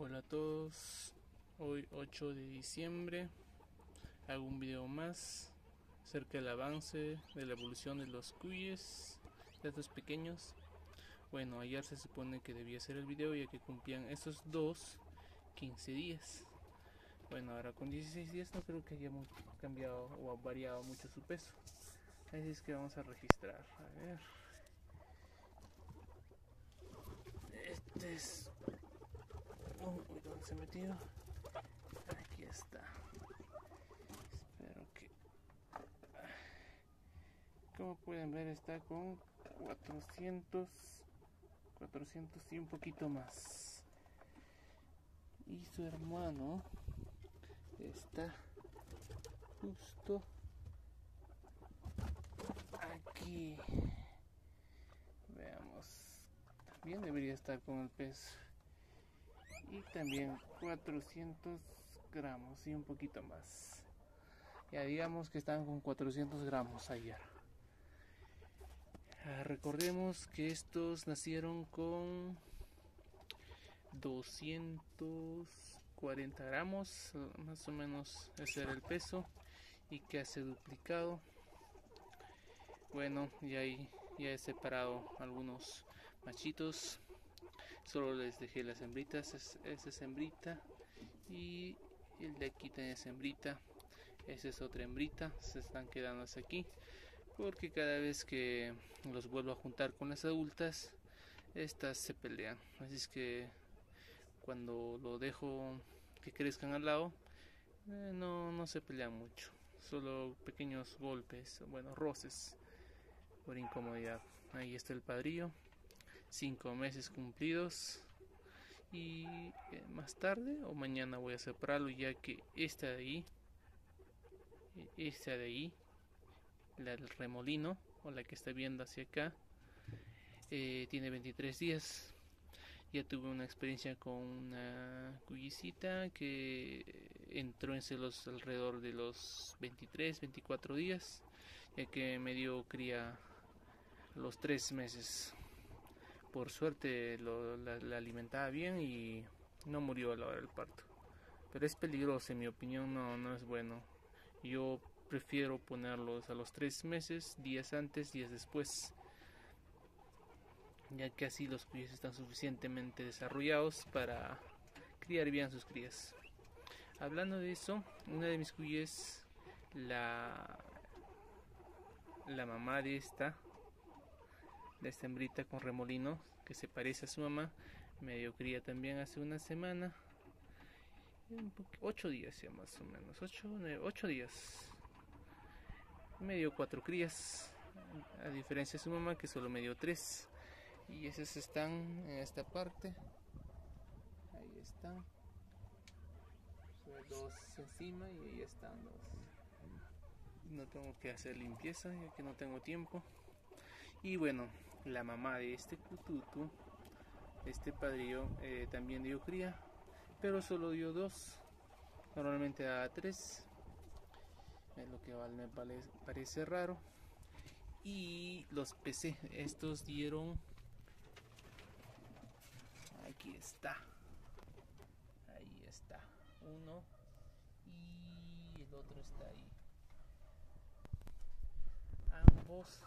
Hola a todos, hoy 8 de diciembre hago un video más acerca del avance de la evolución de los cuyes, de estos pequeños. Bueno, ayer se supone que debía ser el video ya que cumplían esos dos 15 días. Bueno, ahora con 16 días no creo que hayamos cambiado o variado mucho su peso. Así es que vamos a registrar. A ver. Este es ¿dónde se metió? Aquí está. Espero que... Como pueden ver está con 400... 400 y un poquito más. Y su hermano está justo aquí. Veamos. También debería estar con el peso y también 400 gramos y un poquito más. Ya digamos que están con 400 gramos ayer. Ah, recordemos que estos nacieron con 240 gramos más o menos ese era el peso y que hace duplicado. Bueno ya, ya he separado algunos machitos solo les dejé las hembritas esa es hembrita. Y el de aquí tiene hembrita. Esa es otra hembrita se están quedando hasta aquí. Porque cada vez que los vuelvo a juntar con las adultas estas se pelean. Así es que cuando lo dejo que crezcan al lado eh, no, no se pelean mucho. Solo pequeños golpes bueno roces por incomodidad. Ahí está el padrillo cinco meses cumplidos. Y eh, más tarde o mañana voy a separarlo ya que esta de ahí esta de ahí la del remolino o la que está viendo hacia acá eh, tiene 23 días. Ya tuve una experiencia con una cuyicita que entró en celos alrededor de los 23 24 días ya que me dio cría los tres meses por suerte la, alimentaba bien y no murió a la hora del parto. Pero es peligroso, en mi opinión no, no es bueno. Yo prefiero ponerlos a los tres meses, días antes, días después, ya que así los crías están suficientemente desarrollados para criar bien sus crías. Hablando de eso, una de mis cuyes, la, la mamá de esta, de esta hembrita con remolino que se parece a su mamá. Medio cría también hace una semana. Ocho días ya más o menos. Ocho, ocho días. Medio cuatro crías. A diferencia de su mamá que solo me dio tres. Y esas están en esta parte. Ahí están. Dos encima y ahí están dos. No tengo que hacer limpieza ya que no tengo tiempo. Y bueno la mamá de este cututu, este padrillo, eh, también dio cría, pero solo dio dos. Normalmente da tres. Es lo que me parece raro. Y los PC, estos dieron. Aquí está. Ahí está. Uno. Y el otro está ahí. Ambos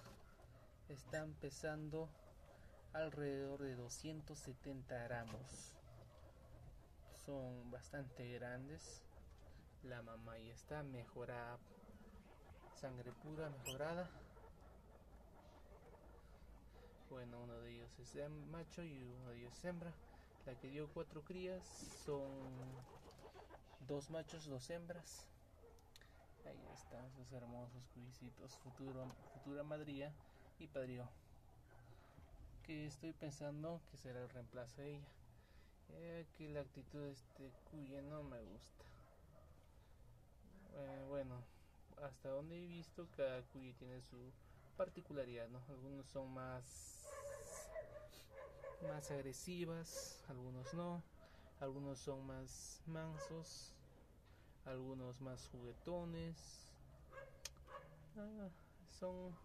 están pesando alrededor de 270 gramos. Son bastante grandes. La mamá ya está mejorada. Sangre pura mejorada. Bueno, uno de ellos es macho y uno de ellos es hembra. La que dio cuatro crías son dos machos, dos hembras. Ahí están esos hermosos cuisitos, futura madría y padrió. Que estoy pensando que será el reemplazo de ella. Eh, que la actitud de este cuya no me gusta. Eh, bueno hasta donde he visto cada cuya tiene su particularidad ¿no? algunos son más más agresivas algunos no. Algunos son más mansos algunos más juguetones. Ah, son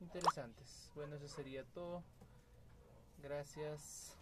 interesantes. Bueno, eso sería todo. Gracias.